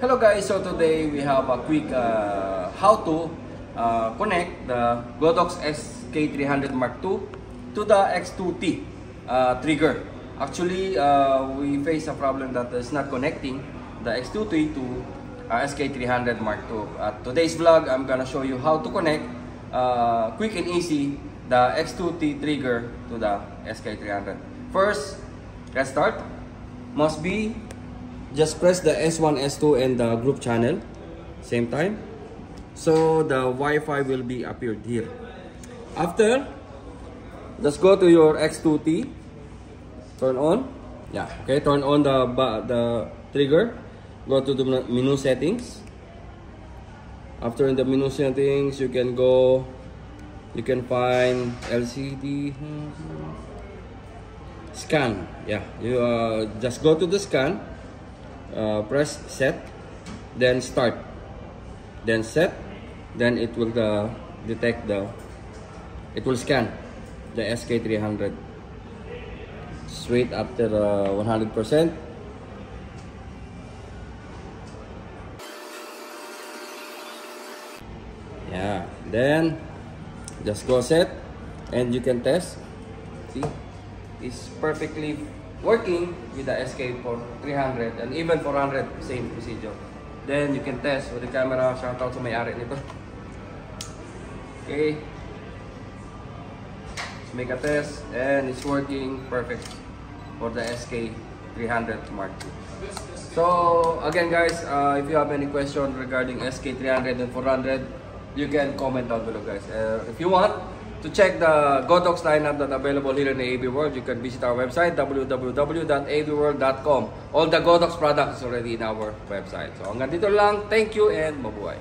Hello guys, so today we have a quick uh, how to uh, connect the Godox SK300 Mark II to the X2T uh, trigger. Actually, uh, we face a problem that is not connecting the X2T to uh, SK300 Mark II. At today's vlog, I'm gonna show you how to connect uh, quick and easy the X2T trigger to the SK300. First, let's start. Must be just press the S1, S2 and the group channel same time. So the Wi-Fi will be appeared here. After, just go to your X2T, turn on. Yeah, okay, turn on the the trigger. Go to the menu settings. After in the menu settings, you can go, you can find LCD scan. Yeah, you uh, just go to the scan uh, press set then start. Then set then it will uh, detect the it will scan the SK300 straight after uh, 100% yeah then just go set and you can test. See it's perfectly working with the SK for 300 and even 400 same procedure. Then you can test with the camera shout out sa may-ari nito. Okay. Let's make a test and it's working perfect for the SK 300 Mark. II so again guys uh, if you have any question regarding SK 300 and 400 you can comment down below guys. Uh, if you want to check the Godox lineup that available here in the AV World, you can visit our website www.avworld.com. All the Godox products is already in our website. So hanggang dito lang. Thank you and mabuhay.